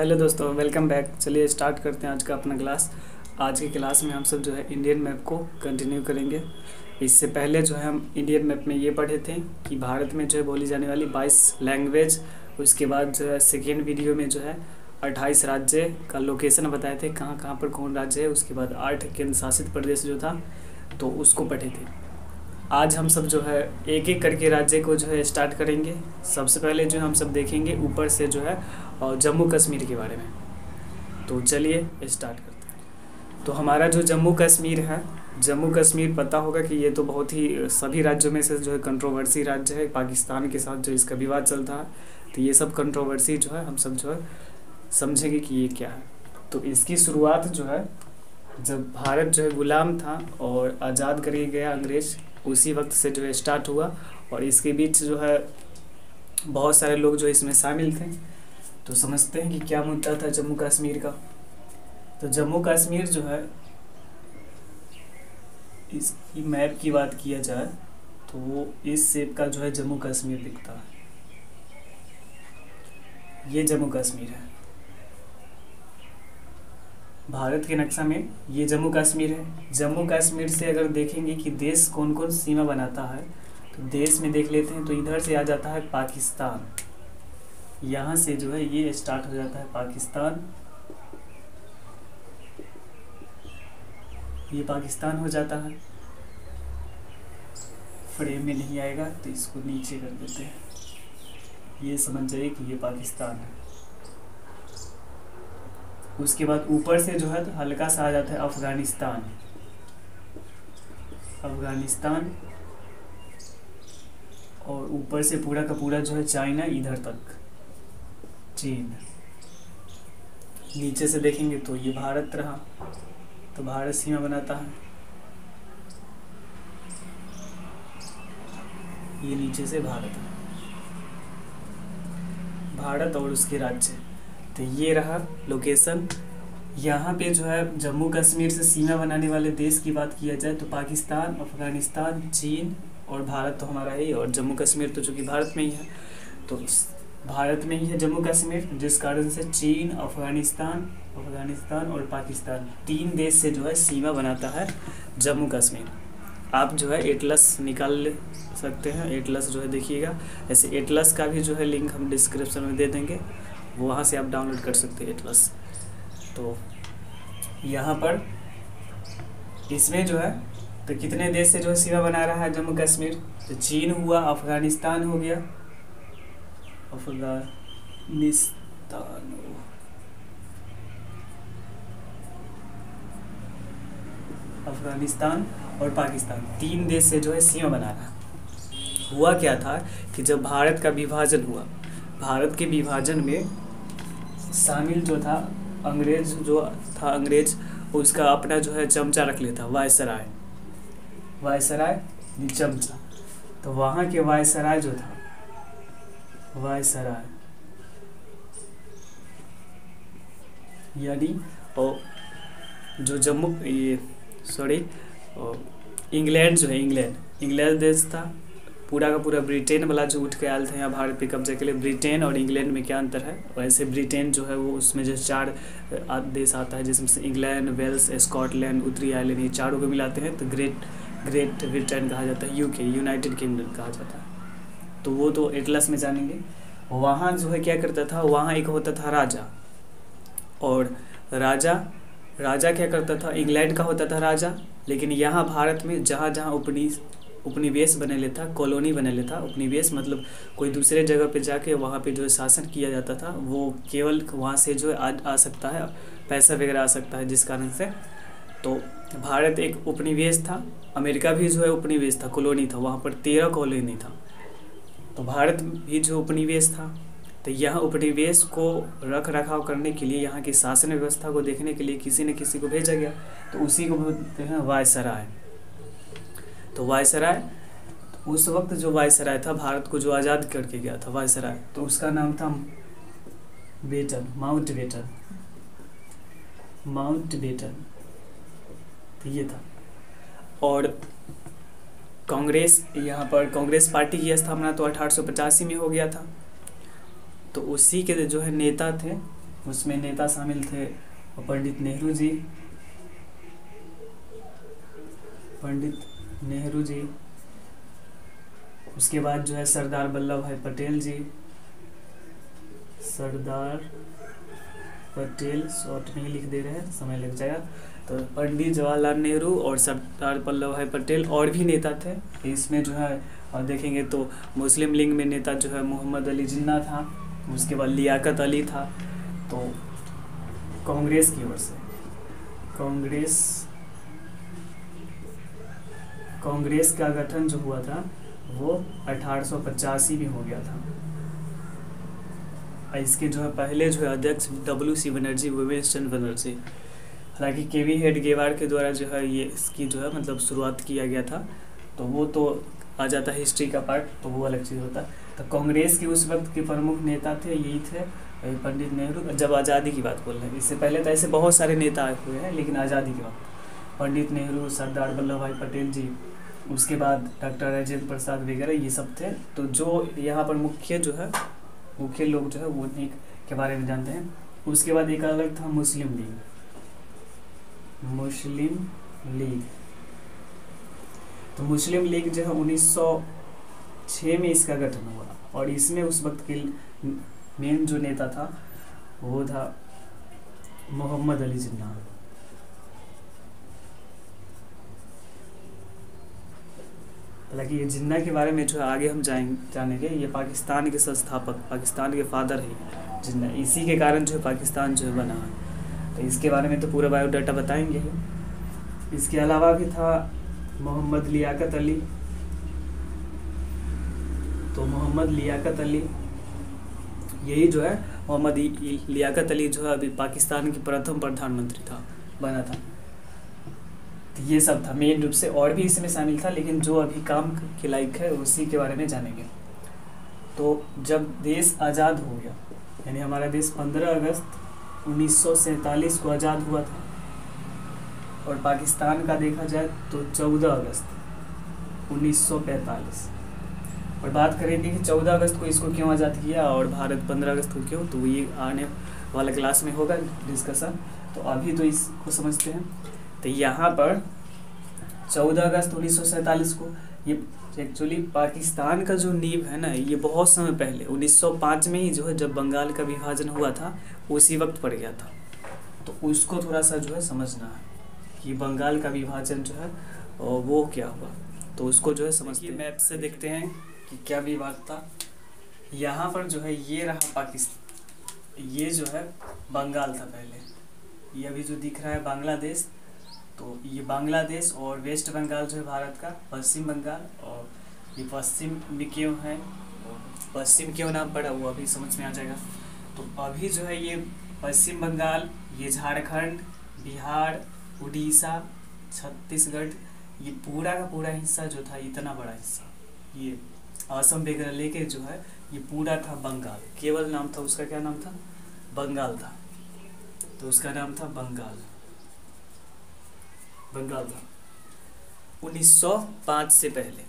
Hello दोस्तों welcome back चलिए start करते हैं आज का अपना क्लास आज की क्लास में हम सब जो है इंडियन मैप को कंटिन्यू करेंगे। इससे पहले जो है हम इंडियन मैप में ये पढ़े थे कि भारत में जो है बोली जाने वाली 22 लैंग्वेज उसके बाद जो है सेकेंड वीडियो में जो है 28 राज्य का लोकेशन बताए थे, कहाँ कहाँ पर कौन राज्य है, उसके बाद आठ केंद्र शासित प्रदेश जो था तो उसको पढ़े थे। आज हम सब जो है एक एक करके राज्य को जो है स्टार्ट करेंगे। सबसे पहले जो हम सब देखेंगे, ऊपर से जो है और जम्मू कश्मीर के बारे में। तो चलिए स्टार्ट करते हैं। तो हमारा जो जम्मू कश्मीर है, जम्मू कश्मीर पता होगा कि ये तो बहुत ही, सभी राज्यों में से जो है कंट्रोवर्सी राज्य है। पाकिस्तान के साथ जो इसका विवाद चलता है तो ये सब कंट्रोवर्सी जो है, हम सब जो है समझेंगे कि ये क्या है। तो इसकी शुरुआत जो है, जब भारत जो है गुलाम था और आज़ाद कर गया अंग्रेज़, उसी वक्त से जो है स्टार्ट हुआ। और इसके बीच जो है, बहुत सारे लोग जो इसमें शामिल थे। तो समझते हैं कि क्या मुद्दा था जम्मू कश्मीर का। तो जम्मू कश्मीर जो है इसकी मैप की बात किया जाए तो वो इस सेप का जो है जम्मू कश्मीर दिखता है। ये जम्मू कश्मीर है। भारत के नक्शा में ये जम्मू कश्मीर है। जम्मू कश्मीर से अगर देखेंगे कि देश कौन कौन सीमा बनाता है तो देश में देख लेते हैं तो इधर से आ जाता है पाकिस्तान। यहाँ से जो है ये स्टार्ट हो जाता है पाकिस्तान। ये पाकिस्तान हो जाता है। फ्रेम में नहीं आएगा तो इसको नीचे कर देते हैं। ये समझ जाइए कि ये पाकिस्तान है। उसके बाद ऊपर से जो है तो हल्का सा आ जाता है अफ़गानिस्तान। अफ़गानिस्तान और ऊपर से पूरा का पूरा जो है चाइना इधर तक। चीन। नीचे से देखेंगे तो ये भारत रहा तो भारत सीमा बनाता है। ये नीचे से भारत है। भारत और उसके राज्य। तो ये रहा लोकेशन यहाँ पे जो है जम्मू कश्मीर से सीमा बनाने वाले देश की बात किया जाए तो पाकिस्तान, अफ़गानिस्तान, चीन और भारत तो हमारा ही और जम्मू कश्मीर तो चूँकि भारत में ही है तो भारत में ही है जम्मू कश्मीर, जिस कारण से चीन, अफ़गानिस्तान अफ़गानिस्तान और पाकिस्तान तीन देश से जो है सीमा बनाता है जम्मू कश्मीर। आप जो है एटलस निकाल सकते हैं। एटलस जो है देखिएगा, ऐसे एटलस का भी जो है लिंक हम डिस्क्रिप्शन में दे देंगे। वहाँ से आप डाउनलोड कर सकते हैं एटलस। तो यहाँ पर इसमें जो है तो कितने देश से जो है सीमा बना रहा है जम्मू कश्मीर? तो चीन हुआ, अफ़गानिस्तान हो गया अफ़गानिस्तान अफ़गानिस्तान और पाकिस्तान, तीन देश से जो है सीमा बना रहा हुआ क्या था कि जब भारत का विभाजन हुआ, भारत के विभाजन में शामिल जो था अंग्रेज़, जो था अंग्रेज़, उसका अपना जो है चमचा रख लेता, वायसराय। वायसराय चमचा। तो वहाँ के वायसराय जो था वायसराय यानी जो जम्मू, ये सॉरी इंग्लैंड जो है, इंग्लैंड। इंग्लैंड देश था, पूरा का पूरा ब्रिटेन वाला जो उठ के आए थे यहाँ भारत पे कब्जे के लिए, ब्रिटेन और इंग्लैंड में क्या अंतर है? वैसे ब्रिटेन जो है, वो उसमें जो चार देश आता है, जिसमें से इंग्लैंड, वेल्स, स्कॉटलैंड, उत्तरी आयरलैंड, ये चारों को मिलाते हैं तो ग्रेट ग्रेट ब्रिटेन कहा जाता है, यूके, यूनाइटेड किंगडम कहा जाता है। तो वो तो एटलस में जानेंगे। वहाँ जो है क्या करता था वहाँ एक होता था राजा। और राजा राजा क्या करता था? इंग्लैंड का होता था राजा लेकिन यहाँ भारत में जहाँ जहाँ उपनिष उपनिवेश बने लेता कॉलोनी बने लेता उपनिवेश मतलब कोई दूसरे जगह पे जाके वहाँ पे जो शासन किया जाता था वो केवल वहाँ से जो आ, आ सकता है पैसा वगैरह आ सकता है जिस कारण से। तो भारत एक उपनिवेश था अमेरिका भी जो है उपनिवेश था कॉलोनी था वहाँ पर तेरह कॉलोनी था। तो भारत भी जो उपनिवेश था तो यह उपनिवेश को रख रखाव करने के लिए, यहाँ की शासन व्यवस्था को देखने के लिए किसी न किसी को भेजा गया। तो उसी को बोलते हैं वायसराय। तो वायसराय तो उस वक्त जो वायसराय था, भारत को जो आज़ाद करके गया था वायसराय तो उसका नाम था Batten mount batten mount batten तो ये था। और कांग्रेस, यहाँ पर कांग्रेस पार्टी की स्थापना तो अठारह में हो गया था। तो उसी के जो है नेता थे, उसमें नेता शामिल थे पंडित नेहरू जी। पंडित नेहरू जी। उसके बाद जो है सरदार वल्लभ भाई पटेल जी। सरदार पटेल शॉर्ट में ही लिख दे रहे हैं, समय लग जाएगा। तो पंडित जवाहरलाल नेहरू और सरदार वल्लभ भाई पटेल और भी नेता थे। इसमें जो है, और देखेंगे तो मुस्लिम लीग में नेता जो है मोहम्मद अली जिन्ना था, उसके बाद लियाकत अली था। तो कांग्रेस की ओर से, कांग्रेस कांग्रेस का गठन जो हुआ था, वो अठारह में हो गया था। इसके जो है, पहले जो है अध्यक्ष डब्ल्यू सी बनर्जी विवेश चंद्र बनर्जी। हालाँकि के वी हेड गेवार के द्वारा जो है ये इसकी जो है मतलब शुरुआत किया गया था तो वो तो आ जाता है हिस्ट्री का पार्ट तो वो अलग चीज़ होता। तो कांग्रेस के उस वक्त के प्रमुख नेता थे, यही थे पंडित नेहरू जब आज़ादी की बात बोल रहे हैं इससे पहले तो ऐसे बहुत सारे नेता आए हुए हैं, लेकिन आज़ादी के वक्त। पंडित नेहरू, सरदार वल्लभ भाई पटेल जी, उसके बाद डॉक्टर राजेंद्र प्रसाद वगैरह, ये सब थे। तो जो यहाँ पर मुख्य जो है, मुख्य लोग जो है, वो एक के बारे में जानते हैं। उसके बाद एक अलग था मुस्लिम लीग। मुस्लिम लीग। तो मुस्लिम लीग जो है 1906 में इसका गठन हुआ और इसमें उस वक्त के मेन जो नेता था, वो था मोहम्मद अली जिन्ना हालाँकि ये जिन्ना के बारे में जो है आगे हम जाएँगे जानेंगे, ये पाकिस्तान के संस्थापक, पाकिस्तान के फादर है जिन्ना इसी के कारण जो है पाकिस्तान जो है बना। है तो इसके बारे में तो पूरा बायोडाटा बताएँगे इसके अलावा भी था मोहम्मद लियाकत अली। तो मोहम्मद लियाकत अली, यही जो है, मोहम्मद लियाकत अली जो है अभी पाकिस्तान के प्रथम प्रधानमंत्री था, बना था। तो ये सब था मेन रूप से और भी इसमें शामिल था, लेकिन जो अभी काम के लायक है, उसी के बारे में जानेंगे। तो जब देश आज़ाद हो गया, यानी हमारा देश 15 अगस्त उन्नीस को आज़ाद हुआ था। और पाकिस्तान का देखा जाए तो 14 अगस्त 1945 और बात करेंगे कि 14 अगस्त को इसको क्यों आज़ाद किया और भारत 15 अगस्त को क्यों तो ये आने वाला क्लास में होगा डिस्कशन तो अभी तो इसको समझते हैं। तो यहाँ पर 14 अगस्त उन्नीस को ये एक्चुअली पाकिस्तान का जो नींव है ना, ये बहुत समय पहले 1905 में ही जो है जब बंगाल का विभाजन हुआ था उसी वक्त पड़ गया था। तो उसको थोड़ा सा जो है समझना है कि बंगाल का विभाजन जो है वो क्या हुआ। तो उसको जो है समझिए मैप से देखते हैं कि क्या विवाद था। यहाँ पर जो है ये रहा पाकिस्तान। ये जो है बंगाल था पहले। ये अभी जो दिख रहा है बांग्लादेश तो ये बांग्लादेश और वेस्ट बंगाल जो है भारत का पश्चिम बंगाल और ये पश्चिम में क्यों है पश्चिम क्यों नाम पड़ा वो अभी समझ में आ जाएगा। तो अभी जो है ये पश्चिम बंगाल, ये झारखंड, बिहार, उड़ीसा, छत्तीसगढ़, ये पूरा का पूरा हिस्सा जो था इतना बड़ा हिस्सा। ये असम वगैरह लेके जो है ये पूरा था बंगाल। केवल नाम था, उसका क्या नाम था? बंगाल था। तो उसका नाम था बंगाल। बंगाल था। 1905 से पहले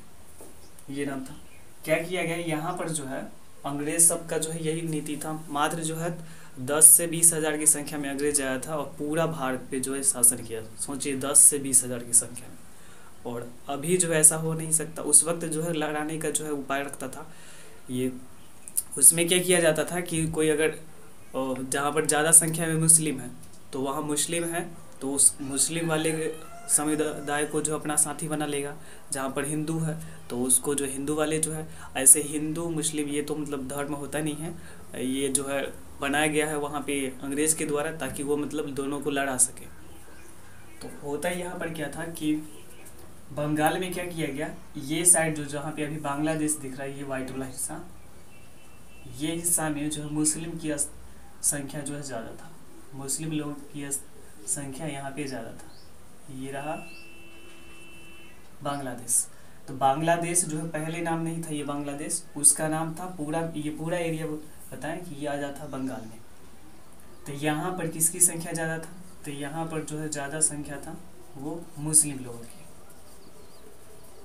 ये नाम था। क्या किया गया? यहाँ पर जो है अंग्रेज़ सब का जो है यही नीति था। मात्र जो है दस से बीस हज़ार की संख्या में अंग्रेज़ आया था और पूरा भारत पे जो है शासन किया सोचिए, दस से बीस हज़ार की संख्या में। और अभी जो ऐसा हो नहीं सकता। उस वक्त जो है लड़ाने का जो है उपाय रखता था। ये उसमें क्या किया जाता था कि कोई अगर जहाँ पर ज़्यादा संख्या में मुस्लिम है तो वहाँ मुस्लिम है तो उस मुस्लिम वाले समुदाय को जो अपना साथी बना लेगा, जहाँ पर हिंदू है तो उसको जो हिंदू वाले जो है, ऐसे हिंदू, मुस्लिम, ये तो मतलब धर्म होता नहीं है। ये जो है, बनाया गया है वहाँ पे अंग्रेज़ के द्वारा, ताकि वो मतलब दोनों को लड़ा सके। तो होता यहाँ पर क्या था कि बंगाल में क्या किया गया, ये साइड जो जहाँ पे अभी बांग्लादेश दिख रहा है, ये वाइट वाला हिस्सा, ये हिस्सा में जो है मुस्लिम की संख्या जो है ज़्यादा था। मुस्लिम लोगों की संख्या यहाँ पे ज़्यादा था। ये रहा बांग्लादेश। तो बांग्लादेश जो है पहले नाम नहीं था ये बांग्लादेश, उसका नाम था पूरा, ये पूरा एरिया बताएँ कि ये आ जाता बंगाल में। तो यहाँ पर किसकी संख्या ज़्यादा था? तो यहाँ पर जो है ज़्यादा संख्या था वो मुस्लिम लोगों की।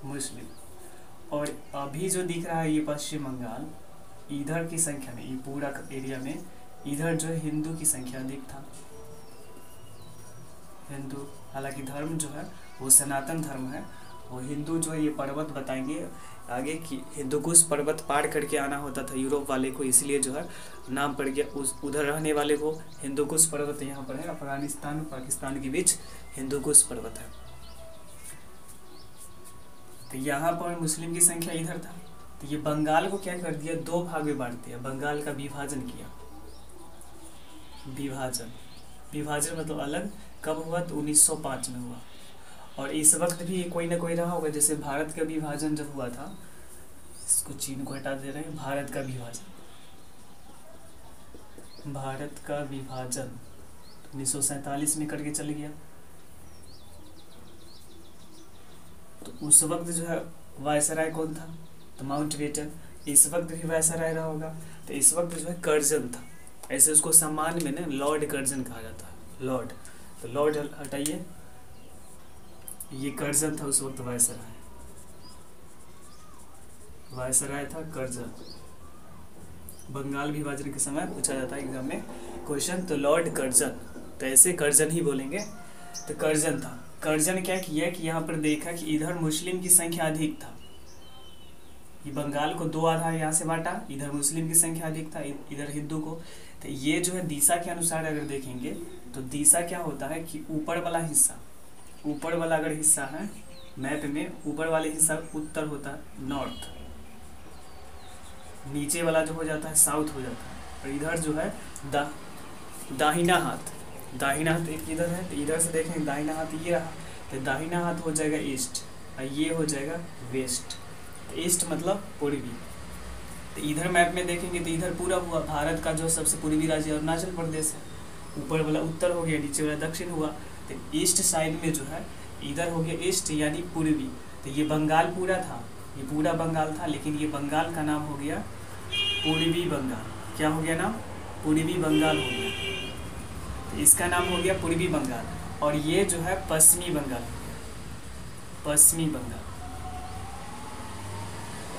मुस्लिम। और अभी जो दिख रहा है ये पश्चिम बंगाल, इधर की संख्या में, ये पूरा एरिया में, इधर जो है हिंदू की संख्या अधिक था। हिंदू, हालाँकि धर्म जो है, वो सनातन धर्म है। वो हिंदू जो है, ये पर्वत बताएँगे आगे कि हिंदुकुश पर्वत पार करके आना होता था, यूरोप वाले को, इसलिए जो है, नाम पड़ गया। उस, उधर रहने वाले को हिंदुकुश पर्वत यहाँ पर है, अफ़गानिस्तान, पाकिस्तान के बीच हिंदू कुश पर्वत है। तो यहाँ पर मुस्लिम की संख्या इधर था। तो ये बंगाल को क्या कर दिया? दो भाग में बांट दिया। बंगाल का विभाजन किया। विभाजन। विभाजन मतलब अलग कब हुआ? तो 1905 में हुआ। और इस वक्त भी कोई ना कोई रहा होगा। जैसे भारत का विभाजन जब हुआ था, इसको चीन को हटा दे रहे हैं। भारत का विभाजन। भारत का विभाजन उन्नीस में करके चल गया। तो उस वक्त जो है, वायसराय कौन था? तो माउंट बेटन इस वक्त भी वायसराय रहा होगा। तो इस वक्त जो है, कर्जन था। ऐसे उसको सम्मान में ना, लॉर्ड कर्जन कहा जाता है। लॉर्ड। तो लॉर्ड हटाइए। ये कर्जन था, उस वक्त वायसराय। वायसराय था कर्जन। बंगाल विभाजन के समय पूछा जाता है एग्ज़ाम में क्वेश्चन तो लॉर्ड कर्जन। तो ऐसे कर्जन ही बोलेंगे। तो कर्जन था। कर्जन क्या किया कि यहाँ पर देखा कि इधर मुस्लिम की संख्या अधिक था। ये बंगाल को दो आधा यहाँ से बांटा, इधर मुस्लिम की संख्या अधिक था इधर हिंदू को। तो ये जो है दिशा के अनुसार अगर देखेंगे तो दिशा क्या होता है कि ऊपर वाला हिस्सा, ऊपर वाला अगर हिस्सा है, मैप में ऊपर वाले हिस्सा उत्तर होता है नॉर्थ नीचे वाला जो हो जाता है साउथ हो जाता है। और इधर जो है, दा, दाहिना हाथ. दाहिना हाथ एक इधर है तो इधर से देखें, दाहिना हाथ ये रहा तो दाहिना हाथ हो जाएगा ईस्ट और ये हो जाएगा वेस्ट तो ईस्ट मतलब पूर्वी. तो इधर मैप में देखेंगे तो इधर पूरा हुआ, भारत का जो सबसे पूर्वी राज्य अरुणाचल प्रदेश है। ऊपर वाला उत्तर हो गया, नीचे वाला दक्षिण हुआ तो ईस्ट साइड में जो है, इधर हो गया ईस्ट यानी पूर्वी। तो ये बंगाल पूरा था, ये पूरा बंगाल था, लेकिन ये बंगाल का नाम हो गया पूर्वी बंगाल। क्या हो गया नाम? पूर्वी बंगाल हो गया। तो इसका नाम हो गया पूर्वी बंगाल। और ये जो है पश्चिमी बंगाल। पश्चिमी बंगाल।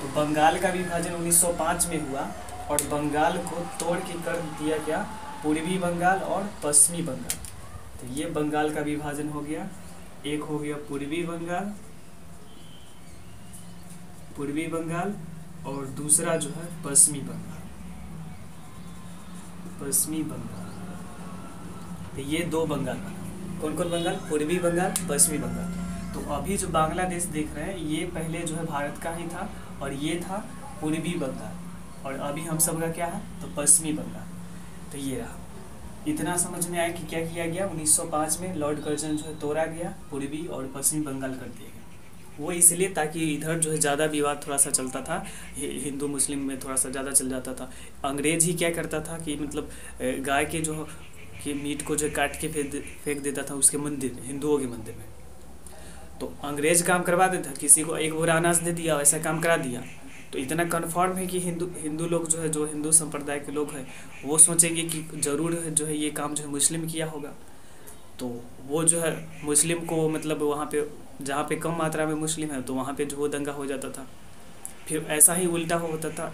तो बंगाल का विभाजन 1905 में हुआ, और बंगाल को तोड़ के कर दिया गया पूर्वी बंगाल और पश्चिमी बंगाल। तो ये बंगाल का विभाजन हो गया। एक हो गया पूर्वी बंगाल पूर्वी बंगाल और दूसरा जो है पश्चिमी बंगाल। पश्चिमी बंगाल। तो ये दो बंगाल कौन कौन बंगाल? पूर्वी बंगाल, पश्चिमी बंगाल। तो अभी जो बांग्लादेश देख रहे हैं, ये पहले जो है भारत का ही था और ये था पूर्वी बंगाल। और अभी हम सब का क्या है? तो पश्चिमी बंगाल। तो ये रहा। इतना समझ में आया कि क्या किया गया? 1905 में लॉर्ड कर्जन जो है तोड़ा गया, पूर्वी और पश्चिमी बंगाल कर दिया गया। वो इसलिए ताकि इधर जो है ज़्यादा विवाद थोड़ा सा चलता था हिंदू, मुस्लिम में थोड़ा सा ज़्यादा चल जाता था। अंग्रेज़ ही क्या करता था कि मतलब गाय के जो, कि मीट को जो काट के फेंक फेंक देता था उसके मंदिर में, हिंदुओं के मंदिर में। तो अंग्रेज़ काम करवा देता, किसी को एक बोरा अनाज दे दिया वैसा काम करा दिया। तो इतना कन्फर्म है कि हिंदू हिंदू लोग जो है, जो हिंदू संप्रदाय के लोग हैं, वो सोचेंगे कि ज़रूर जो है ये काम जो है मुस्लिम किया होगा। तो वो जो है मुस्लिम को मतलब वहाँ पे, जहाँ पे कम मात्रा में मुस्लिम है तो वहाँ पे जो वो दंगा हो जाता था। फिर ऐसा ही उल्टा होता था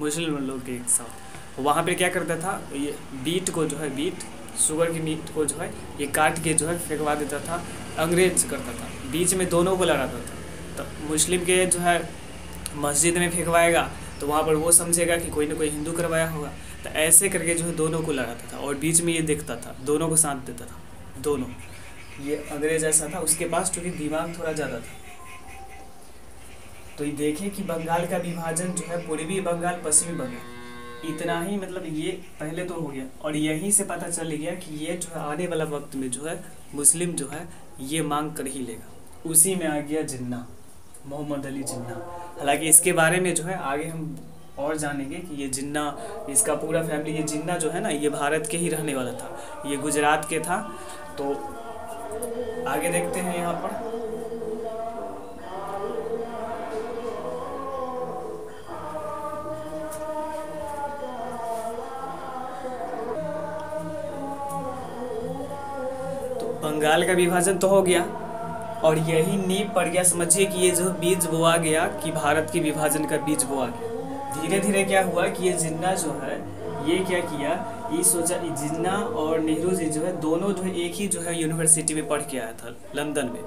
मुस्लिम लोग के साथ। वहाँ पे क्या करता था, ये बीट को जो है, बीट शुगर की मीट को जो है, ये काट के जो है फेंकवा देता था, अंग्रेज़ करता था। बीच में दोनों को लड़ाता था। तो मुस्लिम के जो है मस्जिद में फेंकवाएगा तो वहाँ पर वो समझेगा कि कोई ना कोई हिंदू करवाया होगा। तो ऐसे करके जो है दोनों को लगाता था और बीच में ये देखता था, दोनों को साथ देता था, दोनों। ये अंग्रेज़ ऐसा था, उसके पास चूँकि दिमाग थोड़ा ज़्यादा था। तो ये देखें कि बंगाल का विभाजन जो है पूर्वी बंगाल, पश्चिमी बंगाल, इतना ही मतलब ये पहले तो हो गया। और यहीं से पता चल गया कि ये जो है आने वाला वक्त में जो है मुस्लिम जो है ये मांग कर ही लेगा। उसी में आ गया जिन्ना, मोहम्मद अली जिन्ना। हालाँकि इसके बारे में जो है आगे हम और जानेंगे कि ये जिन्ना, इसका पूरा फैमिली ये जिन्ना जो है ना, ये भारत के ही रहने वाला था। ये गुजरात के था। तो आगे देखते हैं यहाँ पर। तो बंगाल का विभाजन तो हो गया। और यही नींव पड़ गया। समझिए कि ये जो बीज बोआ गया कि भारत के विभाजन का बीज बोआ गया। धीरे धीरे क्या हुआ कि ये जिन्ना जो है, ये क्या किया, ये सोचा जिन्ना और नेहरू जी जो है, दोनों जो है एक ही जो है यूनिवर्सिटी में पढ़ के आया था लंदन में।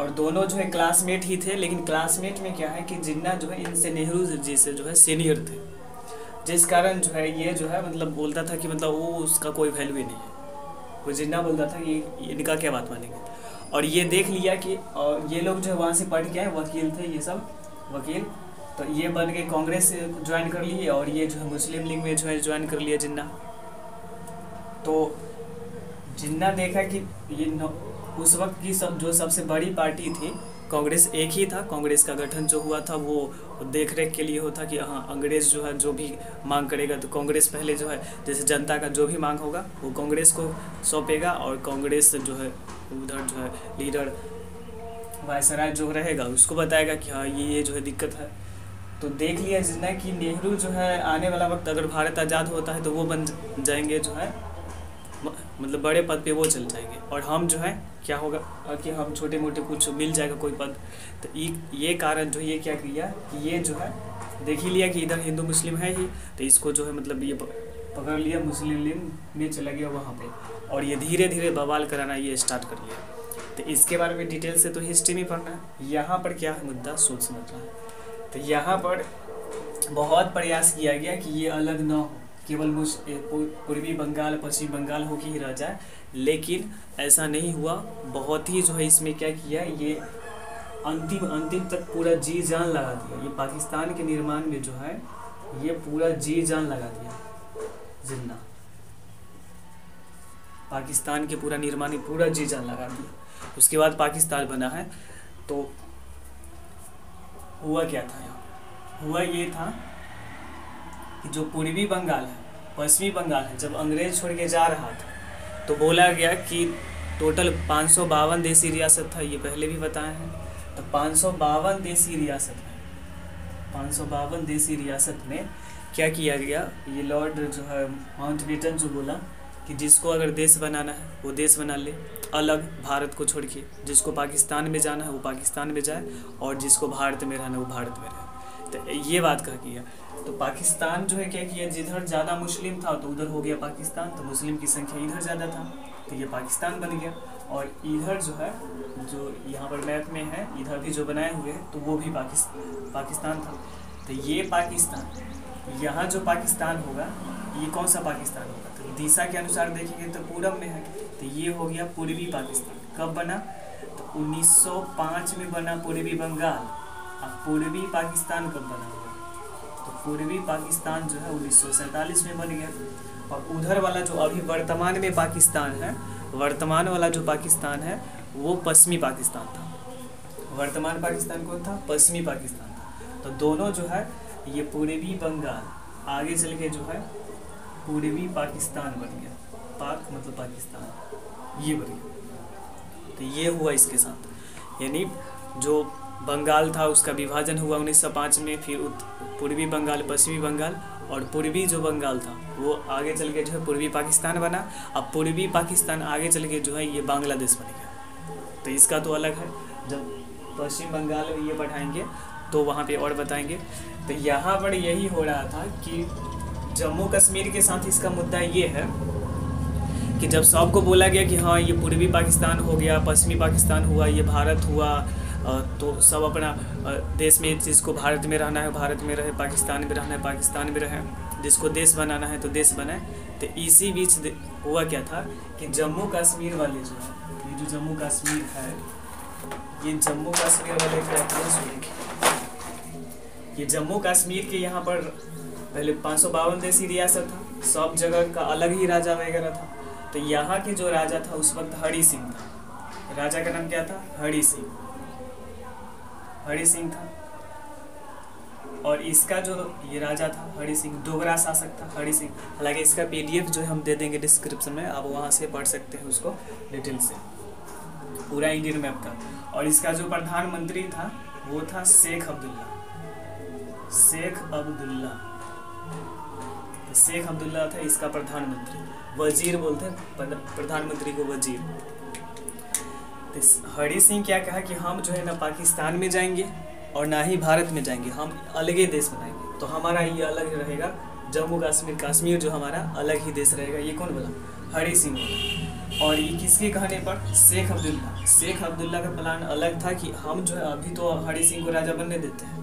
और दोनों जो है क्लासमेट ही थे, लेकिन क्लासमेट में क्या है कि जिन्ना जो है, इनसे नेहरू जी से जो है सीनियर थे। जिस कारण जो है, ये जो है मतलब बोलता था कि मतलब वो उसका कोई वैल्यू ही नहीं है। वो जिन्ना बोलता था कि इनका क्या बात मानेंगे? और ये देख लिया कि, और ये लोग जो वहाँ से पढ़ के आए, वकील थे ये सब, वकील तो ये बन के कांग्रेस ज्वाइन कर लिए और ये जो है मुस्लिम लीग में जो है ज्वाइन कर लिया जिन्ना। तो जिन्ना देखा कि ये उस वक्त की सब, जो सबसे बड़ी पार्टी थी, कांग्रेस एक ही था, कांग्रेस का गठन जो हुआ था वो देख रेख के लिए होता कि हाँ अंग्रेज़ जो है, जो भी मांग करेगा तो कांग्रेस पहले जो है, जैसे जनता का जो भी मांग होगा, वो कांग्रेस को सौंपेगा और कांग्रेस जो है, उधर जो है, लीडर वायसराय जो रहेगा, उसको बताएगा कि हाँ ये ये जो है दिक्कत है। तो देख लिया जितना कि नेहरू जो है, आने वाला वक्त अगर भारत आज़ाद होता है तो वो बन जाएँगे जो है मतलब बड़े पद पे वो चल जाएँगे। और हम जो है, क्या होगा कि हम छोटे मोटे कुछ मिल जाएगा कोई पद। तो ये कारण जो ये क्या किया कि ये जो है, देख ही लिया कि इधर हिंदू मुस्लिम है ही तो इसको जो है मतलब ये पकड़ लिया, मुस्लिम में चला गया वहाँ पे। और ये धीरे धीरे बवाल कराना ये स्टार्ट कर लिया। तो इसके बारे में डिटेल से तो हिस्ट्री में पढ़ना है। यहाँ पर क्या है मुद्दा सोच समझना है तो यहाँ पर बहुत प्रयास किया गया कि ये अलग ना हो। केवल पूर्वी बंगाल, पश्चिम बंगाल होके ही रह जाए लेकिन ऐसा नहीं हुआ। बहुत ही जो है इसमें क्या किया, ये अंतिम अंतिम तक पूरा जी जान लगा दिया। ये पाकिस्तान के निर्माण में जो है, ये पूरा जी जान लगा दिया। जिन्ना। पाकिस्तान के पूरा निर्माण में पूरा जी जान लगा दिया। उसके बाद पाकिस्तान बना है। तो हुआ क्या था यहाँ? हुआ ये था कि जो पूर्वी बंगाल है, पश्चिमी बंगाल है, जब अंग्रेज़ छोड़ के जा रहा था तो बोला गया कि टोटल पाँच सौ बावन देसी रियासत था, ये पहले भी बताए हैं। तो पाँच सौ बावन देसी रियासत में पाँच सौ बावन देसी रियासत में क्या किया गया? ये लॉर्ड जो है माउंट बेटन जो बोला कि जिसको अगर देश बनाना है, वो देश बना ले। अलग भारत को छोड़ के, जिसको पाकिस्तान में जाना है, वो पाकिस्तान में जाए, और जिसको भारत में रहना है, वो भारत में रहे। तो ये बात कह किया तो पाकिस्तान जो है क्या किया? जिधर ज़्यादा मुस्लिम था तो उधर हो गया पाकिस्तान। तो मुस्लिम की संख्या इधर ज़्यादा था तो ये पाकिस्तान बन गया। और इधर जो है, जो यहाँ पर मैप में है, इधर भी जो बनाए हुए हैं तो वो भी पाकिस्तान पाकिस्तान था। तो ये पाकिस्तान, यहाँ जो पाकिस्तान होगा, ये कौन सा पाकिस्तान होगा? तो दिशा के अनुसार देखेंगे तो पूरब में है। तो ये हो गया पूर्वी पाकिस्तान। कब बना? तो 1905 में बना पूर्वी बंगाल। अब पूर्वी पाकिस्तान कब बना? तो पूर्वी पाकिस्तान जो है, उन्नीस सौ सैंतालीस में बन गया। और उधर वाला जो अभी वर्तमान में पाकिस्तान है, वर्तमान वाला जो पाकिस्तान है, वो पश्चिमी पाकिस्तान था। वर्तमान पाकिस्तान कौन था? पश्चिमी पाकिस्तान था। तो दोनों जो है, ये पूर्वी बंगाल, आगे चल के जो है, पूर्वी पाकिस्तान बन गया। पाक मतलब पाकिस्तान। ये बन गया। तो ये हुआ इसके साथ। यानी जो बंगाल था, उसका विभाजन हुआ 1905 में, फिर पूर्वी बंगाल, पश्चिमी बंगाल और पूर्वी जो बंगाल था, वो आगे चल के जो है पूर्वी पाकिस्तान बना। अब पूर्वी पाकिस्तान आगे चल के जो है ये बांग्लादेश बन गया। तो इसका तो अलग है, जब पश्चिम बंगाल ये बढ़ाएँगे तो वहाँ पे और बताएँगे। तो यहाँ पर यही हो रहा था कि जम्मू कश्मीर के साथ इसका मुद्दा ये है कि जब सबको बोला गया कि हाँ ये पूर्वी पाकिस्तान हो गया, पश्चिमी पाकिस्तान हुआ, ये भारत हुआ तो सब अपना देश में जिसको भारत में रहना है, भारत में रहे, पाकिस्तान में रहना है, पाकिस्तान में रहे, जिसको देश बनाना है तो देश बनाए। तो इसी बीच हुआ क्या था कि जम्मू कश्मीर वाले जो है, ये जो जम्मू कश्मीर है, ये जम्मू कश्मीर वाले ये जम्मू कश्मीर के यहाँ पर पहले पाँच सौ बावन देशी रियासत था, सब जगह का अलग ही राजा वगैरह था। तो यहाँ के जो राजा था उस वक्त हरी सिंह था। राजा का नाम क्या था? हरी सिंह। हरि सिंह था। और इसका जो ये राजा था, हरि सिंह डोगरा शासक था हरि सिंह। हालाँकि इसका पीडीएफ जो है हम दे देंगे डिस्क्रिप्शन में, आप वहाँ से पढ़ सकते हैं उसको डिटेल से। पूरा इंडियन मैप का। और इसका जो प्रधानमंत्री था, वो था शेख अब्दुल्ला। शेख अब्दुल्ला। तो शेख अब्दुल्ला था इसका प्रधानमंत्री। वज़ीर बोलते हैं, प्रधानमंत्री को वज़ीर। तो हरी सिंह क्या कहा कि हम जो है ना पाकिस्तान में जाएँगे और ना ही भारत में जाएँगे, हम अलग ही देश बनाएँगे। तो हमारा ये अलग रहेगा, जम्मू कश्मीर कश्मीर जो हमारा अलग ही देश रहेगा, ये कौन बोला? हरी सिंह बोला। और ये किसके कहने पर? शेख अब्दुल्ला। शेख अब्दुल्ला का प्लान अलग था कि हम जो है अभी तो हरी सिंह को राजा बनने देते हैं।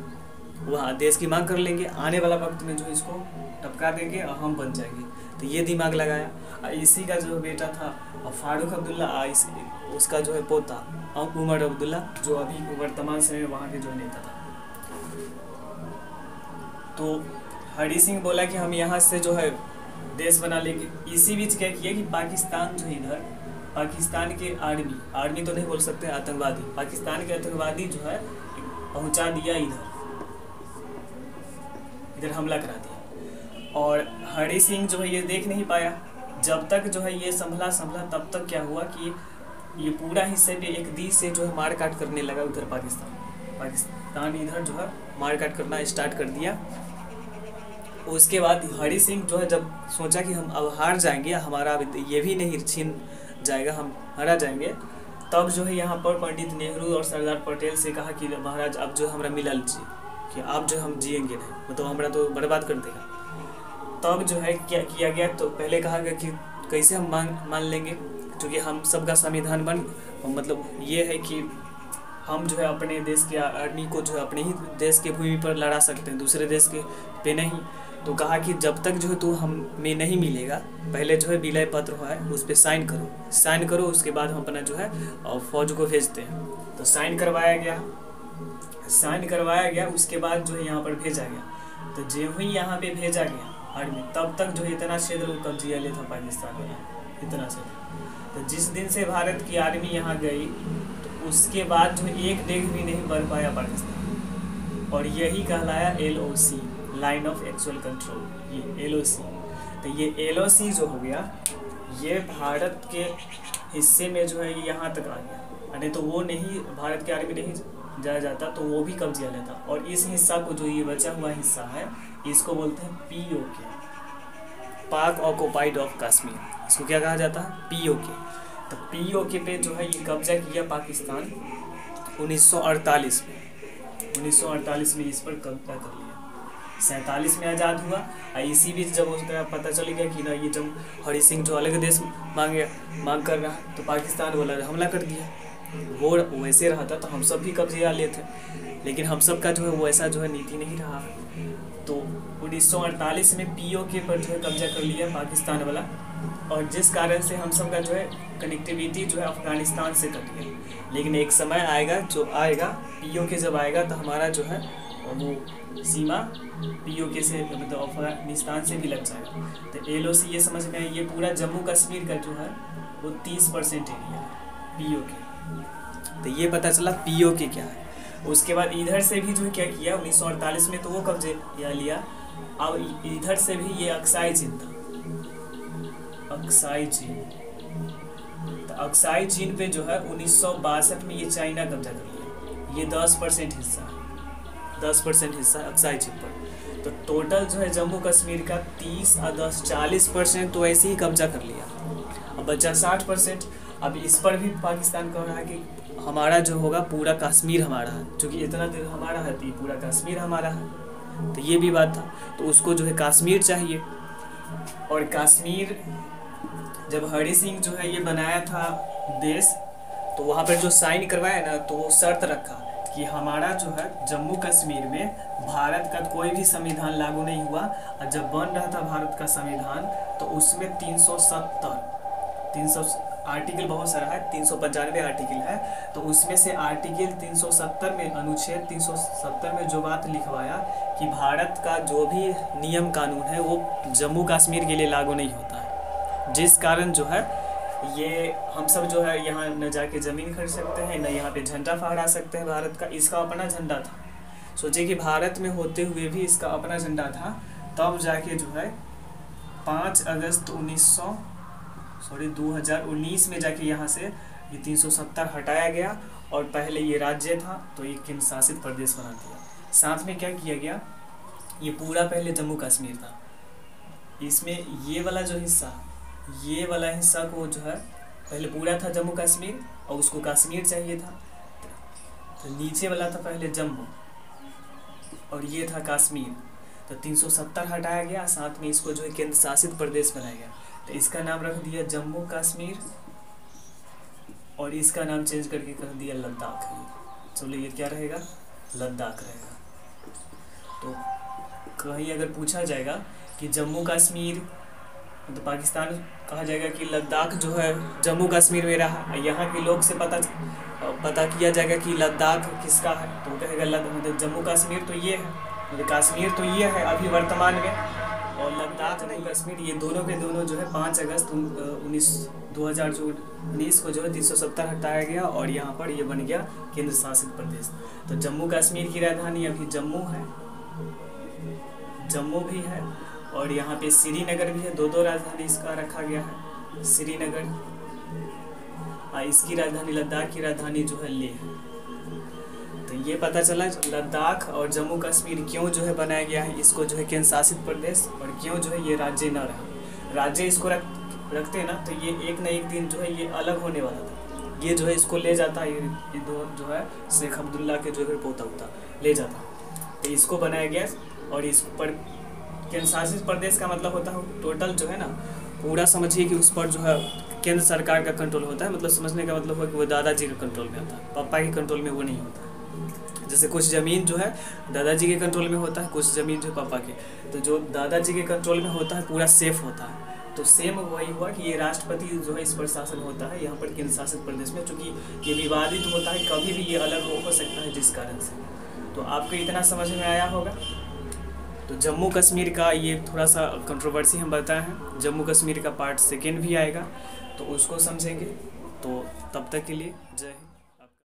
वहाँ देश की मांग कर लेंगे, आने वाला वक्त में जो इसको टपका देंगे और हम बन जाएँगे। तो ये दिमाग लगाया। इसी का जो बेटा था, फारूक अब्दुल्ला इस उसका जो है पोता उमर अब्दुल्ला, जो अभी वर्तमान समय वहाँ के जो नेता था। तो हरी सिंह बोला कि हम यहाँ से जो है देश बना लेंगे। इसी बीच क्या किया कि पाकिस्तान जो इधर, पाकिस्तान के आर्मी आर्मी तो नहीं बोल सकते, आतंकवादी, पाकिस्तान के आतंकवादी जो है पहुँचा दिया इधर। इधर हमला करा दिया। और हरी सिंह जो है ये देख नहीं पाया। जब तक जो है ये संभला संभला तब तक क्या हुआ कि ये पूरा हिस्से पे एक दी से जो है मार काट करने लगा उधर पाकिस्तान। पाकिस्तान इधर जो है मार काट करना स्टार्ट कर दिया। उसके बाद हरी सिंह जो है जब सोचा कि हम अब हार जाएँगे, हमारा अब ये भी नहीं छीन जाएगा, हम हरा जाएँगे, तब जो है यहाँ पर पंडित नेहरू और सरदार पटेल से कहा कि महाराज, अब जो हमारा मिलल जी, कि अब जो हम जिएँगे नहीं मतलब हमारा तो बर्बाद कर देगा। तब जो है क्या किया गया तो पहले कहा गया कि कैसे हम मान मान लेंगे क्योंकि हम सबका संविधान बन मतलब ये है कि हम जो है अपने देश के आर्मी को जो है अपने ही देश के भूमि पर लड़ा सकते हैं, दूसरे देश के पे नहीं। तो कहा कि जब तक जो है तू हम में नहीं मिलेगा, पहले जो है विलय पत्र हुआ है, उस पर साइन करो। साइन करो, उसके बाद हम अपना जो है फौज को भेजते हैं। तो साइन करवाया गया। साइन करवाया गया, उसके बाद जो है यहाँ पर भेजा गया। तो जो ही यहाँ पे भेजा गया, आर्मी, तब तक जो इतना क्षेत्र कब्जिया ले था पाकिस्तान वाला इतना क्षेत्र। तो जिस दिन से भारत की आर्मी यहाँ गई तो उसके बाद जो एक डेग भी नहीं बन पाया पाकिस्तान। और यही कहलाया L O C line of actual control ये एल ओ सी तो ये एल ओ सी जो हो गया, ये भारत के हिस्से में जो है यहाँ तक आ गया। नहीं तो वो नहीं, भारत की आर्मी नहीं जाया जाता तो वो भी कब्जा लेता। और इस हिस्सा को जो ये बचा हुआ हिस्सा है, इसको बोलते हैं पी ओ के पाक ऑक्योपाइड ऑफ़ कश्मीर इसको क्या कहा जाता है? पी ओ के तो पी ओ के पे जो है ये कब्जा किया पाकिस्तान 1948 में। 1948 में इस पर कब्जा कर लिया। सैंतालीस में आज़ाद हुआ। और इसी बीच जब उसका पता चल गया कि ना ये जब हरी सिंह जो अलग देश मांगे मांग कर रहा तो पाकिस्तान वाला हमला कर दिया। वो वैसे रहता तो हम सब भी कब्जे लेते लेकिन हम सब का जो है, वैसा जो है नीति नहीं रहा। तो उन्नीस सौ अड़तालीस में पीओ के पर जो है कब्जा कर लिया पाकिस्तान वाला। और जिस कारण से हम सब का जो है कनेक्टिविटी जो है अफ़गानिस्तान से कट गई लेकिन एक समय आएगा, जो आएगा पीओ के जब आएगा तो हमारा जो है, वो सीमा पीओ के से मतलब अफ़गानिस्तान से भी लग जाएगा। तो एल ओ ये समझ में ये पूरा जम्मू कश्मीर का जो है, वो तीस परसेंट एरिया है पीओ के तो ये पता चला पीओ के क्या है। उसके बाद इधर से भी जो क्या किया, उन्नीस सौ अड़तालीस में तो वो कब्जे लिया। अब इधर से भी ये अक्साई था अक्साई चीन तो अक्साई चीन पे जो है उन्नीस सौ बासठ में ये चाइना कब्जा कर लिया ये दस परसेंट हिस्सा, दस परसेंट हिस्सा अक्साई चीन पर। तो टोटल जो है जम्मू कश्मीर का तीस और दस, चालीस परसेंट तो ऐसे ही कब्जा कर लिया। अब बचा साठ परसेंट। अब इस पर भी पाकिस्तान कह रहा है कि हमारा जो होगा पूरा कश्मीर हमारा है चूँकि इतना देर हमारा है तो पूरा कश्मीर हमारा है। तो ये भी बात था। तो उसको जो है कश्मीर चाहिए। और कश्मीर जब हरी सिंह जो है ये बनाया था देश तो वहाँ पर जो साइन करवाया ना तो वो शर्त रखा कि हमारा जो है जम्मू कश्मीर में भारत का कोई भी संविधान लागू नहीं हुआ। और जब बन रहा था भारत का संविधान तो उसमें तीन सौ सत्तर, तीन सौ आर्टिकल बहुत सारा है, तीन सौ पंचानवे आर्टिकल है। तो उसमें से आर्टिकल 370 में अनुच्छेद 370 में जो बात लिखवाया कि भारत का जो भी नियम कानून है, वो जम्मू कश्मीर के लिए लागू नहीं होता। जिस कारण जो है, ये हम सब जो है यहाँ न जाके ज़मीन खरीद सकते हैं, न यहाँ पे झंडा फहरा सकते हैं भारत का। इसका अपना झंडा था। सोचिए कि भारत में होते हुए भी इसका अपना झंडा था, तब जाके जो है, पाँच अगस्त उन्नीस सौ, सॉरी 2019 में जाके यहाँ से ये 370 हटाया गया और पहले ये राज्य था तो ये केंद्र शासित प्रदेश बना दिया। साथ में क्या किया गया? ये पूरा पहले जम्मू कश्मीर था। इसमें ये वाला जो हिस्सा ये वाला हिस्सा को जो है, पहले पूरा था जम्मू कश्मीर और उसको कश्मीर चाहिए था। तो नीचे वाला था पहले जम्मू और ये था कश्मीर। तो 370 हटाया गया, साथ में इसको जो है केंद्र शासित प्रदेश बनाया गया। तो इसका नाम रख दिया जम्मू कश्मीर और इसका नाम चेंज करके कर दिया लद्दाख। चलो ये क्या रहेगा? लद्दाख रहेगा। तो कहीं अगर पूछा जाएगा कि जम्मू कश्मीर तो पाकिस्तान कहा जाएगा कि लद्दाख जो है जम्मू कश्मीर में रहा। यहाँ के लोग से पता पता किया जाएगा कि लद्दाख किसका है। तो कहेगा मतलब जम्मू कश्मीर तो ये है। मतलब कश्मीर तो ये है अभी वर्तमान में। और लद्दाख, जम्मू कश्मीर, ये दोनों के दोनों जो है पाँच अगस्त उन्नीस, दो हज़ार जो उन्नीस को जो है तीन सौ सत्तर हटाया गया और यहाँ पर ये बन गया केंद्र शासित प्रदेश। तो जम्मू कश्मीर की राजधानी अभी जम्मू है। जम्मू भी है। और यहाँ पे श्रीनगर भी है दो दो राजधानी इसका रखा गया है। श्रीनगर इसकी राजधानी लद्दाख की राजधानी जो है ले है। तो ये पता चला लद्दाख और जम्मू कश्मीर क्यों जो है बनाया गया है इसको जो है केंद्र शासित प्रदेश और क्यों जो है ये राज्य न रहा। राज्य इसको रख रखते ना तो ये एक न एक दिन जो है ये अलग होने वाला था। ये जो है इसको ले जाता ये, ये दो जो है शेख अब्दुल्ला के जो है पोता होता ले जाता। तो इसको बनाया गया और इस पर केंद्र शासित प्रदेश का मतलब होता है टोटल जो है ना, पूरा समझिए कि उस पर जो है केंद्र सरकार का कंट्रोल होता है मतलब समझने का मतलब हो कि वो दादाजी के कंट्रोल में होता है, पापा के कंट्रोल में वो नहीं होता जैसे कुछ ज़मीन जो है, दादाजी के कंट्रोल में होता है, कुछ ज़मीन जो पापा के। तो जो दादाजी के कंट्रोल में होता है, पूरा सेफ़ होता है। तो सेम वही हुआ कि ये राष्ट्रपति जो है इस पर शासन होता है, यहाँ पर केंद्र शासित प्रदेश में, चूँकि ये विवादित होता है, कभी भी ये अलग हो सकता है जिस कारण से। तो आपको इतना समझ में आया होगा। तो जम्मू कश्मीर का ये थोड़ा सा कंट्रोवर्सी हम बताए। हैं जम्मू कश्मीर का पार्ट सेकेंड भी आएगा तो उसको समझेंगे। तो तब तक के लिए